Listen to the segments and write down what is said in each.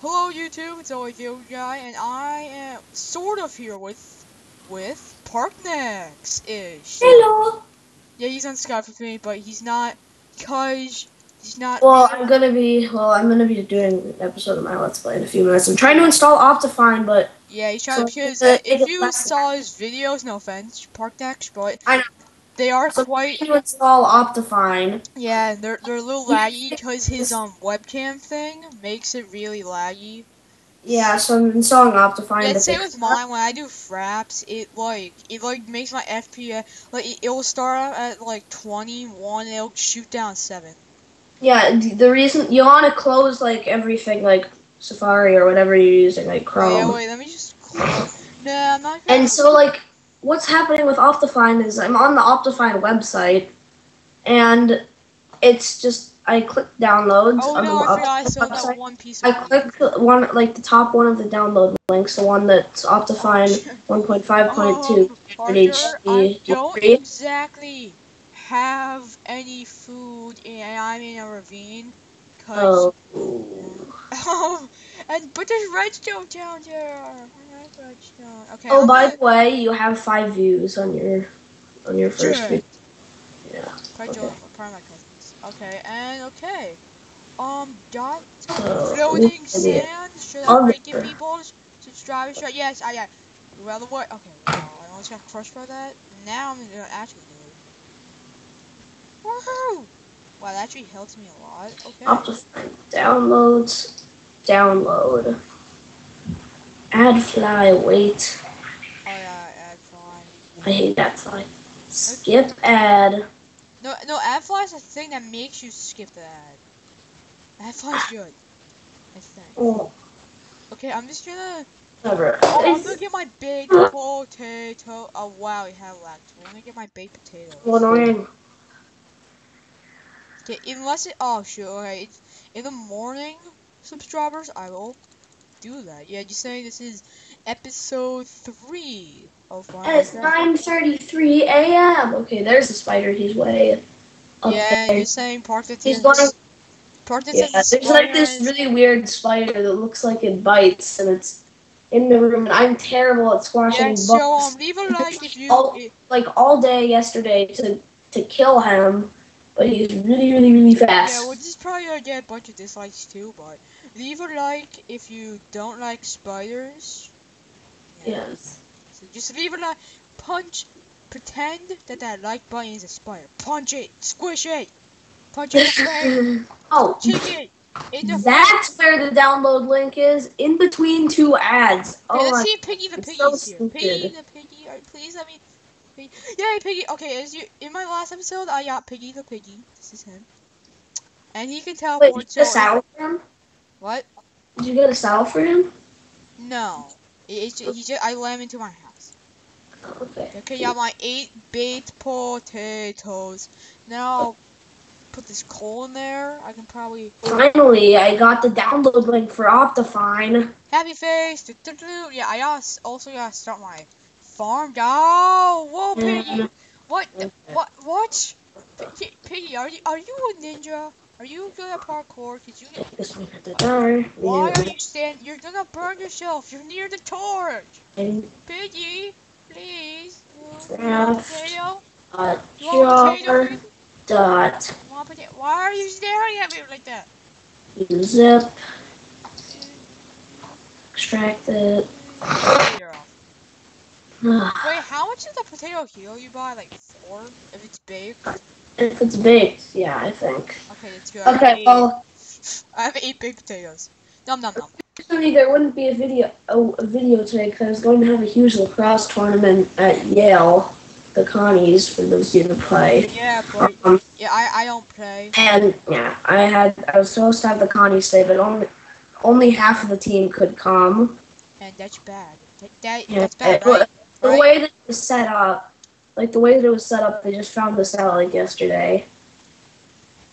Hello YouTube, it's you guy, and I am sort of here with with Parknex ish. Hello. Yeah, he's on Skype with me, but he's not cause he's not. Well, I'm gonna be well. I'm gonna be doing an episode of my Let's Play in a few minutes. I'm trying to install Optifine, but yeah, he's trying so because uh, if you saw his videos, no offense, Parknex, but I know. They are so quite trying to install Optifine. yeah, they're they're a little laggy because his um webcam thing makes it really laggy. Yeah, so I'm installing Optifine. Yeah, same with mine. When I do fraps, it like it like makes my FPS like it, it will start out at like 21 and it'll shoot down seven. Yeah, the reason you want to close like everything, like Safari or whatever you're using, like Oh, Chrome. yeah, wait, let me just. Close. Nah, I'm not. Gonna... And so, like, what's happening with Optifine is I'm on the Optifine website, and it's just I click downloads oh no, the I forgot I have website. that one piece. I click the one like the top one of the download links, the one that's Optifine 1.5.2 Oh, Parker, I don't exactly have any food, and I'm in a ravine. Cause Oh. oh, and but there's redstone down there. I. Okay. Oh, I'm by the way, you have five views on your on your first Sure. video. Yeah. Quite Okay. okay. part of my cousins. Okay, and okay. Um, dot So, floating we- sand. Should I break it, people? Subscribe, should Yes, I got. Well, the what? Okay, wow, I almost got crushed by that. Now I'm gonna actually do it. Woohoo! Wow, that actually helps me a lot. Okay. I'll Optifine downloads, download, add fly, wait. Oh yeah, ad fly. I hate that fly. Skip ad. No, no, ad fly is a thing that makes you skip the ad. Ad fly's good. I think. Oh, Okay, I'm just gonna. whatever. Oh, I'm gonna get my baked potato. Oh wow, we have lagged. I'm gonna get my baked potato. annoying. Okay, unless it. Oh shoot. Okay, it's in the morning. Subscribers, I will do that. Yeah, just saying this is episode three of my. And it's 9:33 a.m. Okay, there's the spider. He's way up Yeah, there. you're saying part Parkinson. He's going. Yeah, there's like this really weird spider that looks like it bites, and it's in the room. And I'm terrible at squashing Yeah, bugs. so um, leave a like if you. Oh. like all day yesterday to to kill him, but he's really, really, really fast. Yeah, well, is probably gonna get a bunch of dislikes too, but leave a like if you don't like spiders. Yes. So just leave a like. Punch. Pretend that that like button is a spider. Punch it. Squish it. Punch it in oh, Kick it. In the face. that's where the download link is, in between two ads. Okay, Oh let's see if Piggy the Piggy so here. Piggy the Piggy, please let me. Piggy. Yay, Piggy. Okay, as you in my last episode, I got Piggy the Piggy. This is him, and he can Wait, teleport. did you get a so- saddle for him? What? Did you get a saddle for him? No. It- It's just, he just I let him into my house. Okay. Okay, got my eight baked potatoes. Now put this coal in there. I can probably Finally, I got the download link for Optifine. happy face. do, do, do. Yeah, I also gotta start my farm. Oh, whoa, piggy. Mhm. What? What? What? Piggy, piggy, are you are you a ninja? Are you good at parkour? Cause you get. This one at the door. Why are you stand? You're gonna burn yourself. You're near the torch. And, Piggy, please. You Craft. potato? uh, potato? jar dot You want potato? Why are you staring at me like that? zip extract it. Potato. Wait, how much is the potato heal you buy? Like four? If it's baked? if it's baked, yeah, I think. Okay, it's good. I have Okay, eight- well, I have eight baked potatoes. Num num num. actually, there wouldn't be a video a, a video today because I was going to have a huge lacrosse tournament at Yale, the Connies, for those of you to play. Yeah, but Um, yeah, I I don't play. and yeah, I had I was supposed to have the Connies stay, but only only half of the team could come. And that's bad. That, that Yeah, that's bad, it- well, right? The Right? way that it was set up, like the way that it was set up, they just found this out like yesterday.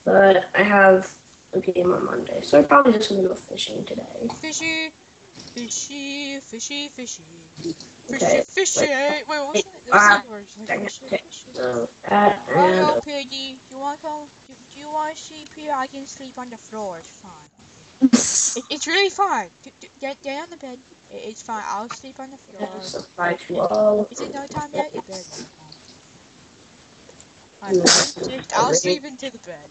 But I have a game on Monday, so I'm probably just gonna go fishing today. Fishy, fishy, fishy, fishy, fishy, Okay, fishy. Wait, what's that? Ah, That's the words, like, dang fishy, okay. So that Hello, and piggy. You want to come? Do, do you want to sleep here? I can sleep on the floor. It's fine. It, it's really fine. Get, get on the bed. It, it's fine. I'll sleep on the floor. Subscribe to. Is it no time yet? It better be. Alright, just- I'll sleep into the bed.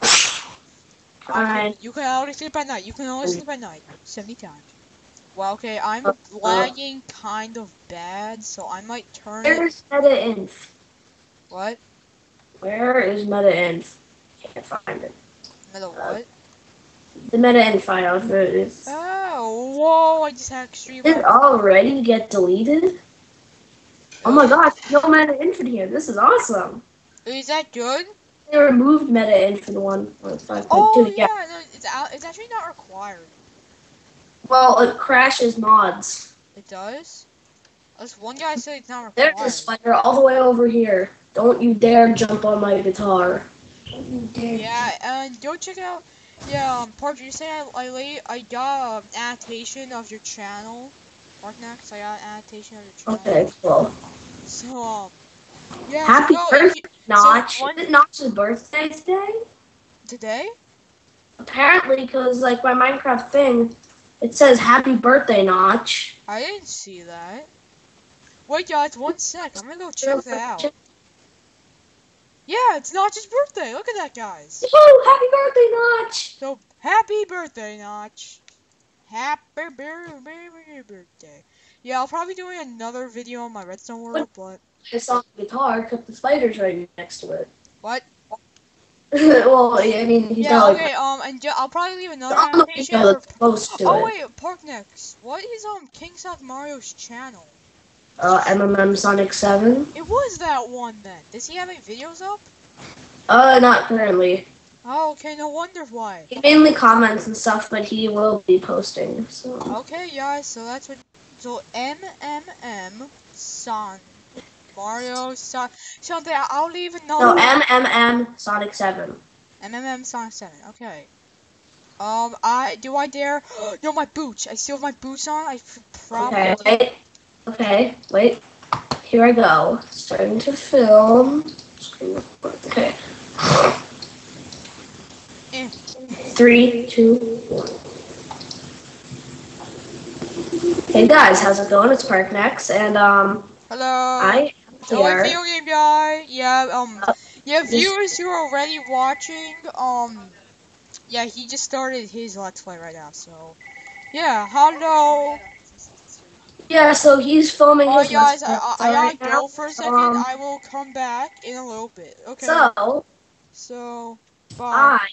Fine. You can only sleep at night. You can only sleep at night. 70 times. Well, okay, I'm Uh, lagging kind of bad, so I might turn it. Where's MetaInf? What? Where is MetaInf? Can't find it. Meta Uh, what? The MetaInf file is. Oh, whoa, I just had extreme. Did it already get deleted? Oh my gosh, no MetaInf in here. This is awesome. Is that good? They removed meta in 1.5.2. Oh, yeah. yeah, no, it's, out, it's actually not required. Well, it crashes mods. It does? This one guy said it's not required. There's a spider all the way over here. Don't you dare jump on my guitar. Don't you dare. Yeah, and go check out. Yeah, um, Parker, you say I, I late. I got an annotation of your channel. Mark next, I got an annotation of your channel. Okay, cool. So, um, yeah. Happy so, birthday, you- Notch. one- Is it Notch's birthday today? today? Apparently, because like my Minecraft thing, it says Happy Birthday, Notch. I didn't see that. Wait, guys, one sec. I'm gonna go check that out. Yeah, it's not his birthday. Look at that, guys. Woo! Happy birthday, Notch! So, happy birthday, Notch. Happy birthday, birthday. Yeah, I'll probably doing another video on my Redstone world, but I saw the guitar, kept the spiders right next to it. what? well, I mean, he's Yeah, not like okay. Um, and I'll probably leave another on video For... close to Oh it. wait, Parknex. What is um King South Mario's channel? Uh, MMM Sonic 7. It was that one then. Does he have any videos up? Uh, not currently. Oh, okay. No wonder why. He mainly comments and stuff, but he will be posting. So Okay, yeah, So that's what. So MMM Son Mario Son. Something. I'll leave no, another. MMM Sonic 7. MMM Sonic 7. Okay. Um, I do I dare? no, my boots. I still have my boots on. I probably. Okay. Okay, wait. Here I go. Starting to film. Okay. Three, two, one. Hey guys, how's it going? It's Park Next, and um, Hello. I am here. video game guy. Yeah, um, Uh, yeah, viewers who are already watching, um, yeah, he just started his Let's Play right now, so, yeah, hello. Yeah, so he's filming Oh, his guys, Let's I, I, I right gotta go for a second. Um, I will come back in a little bit. Okay, So, so, bye. I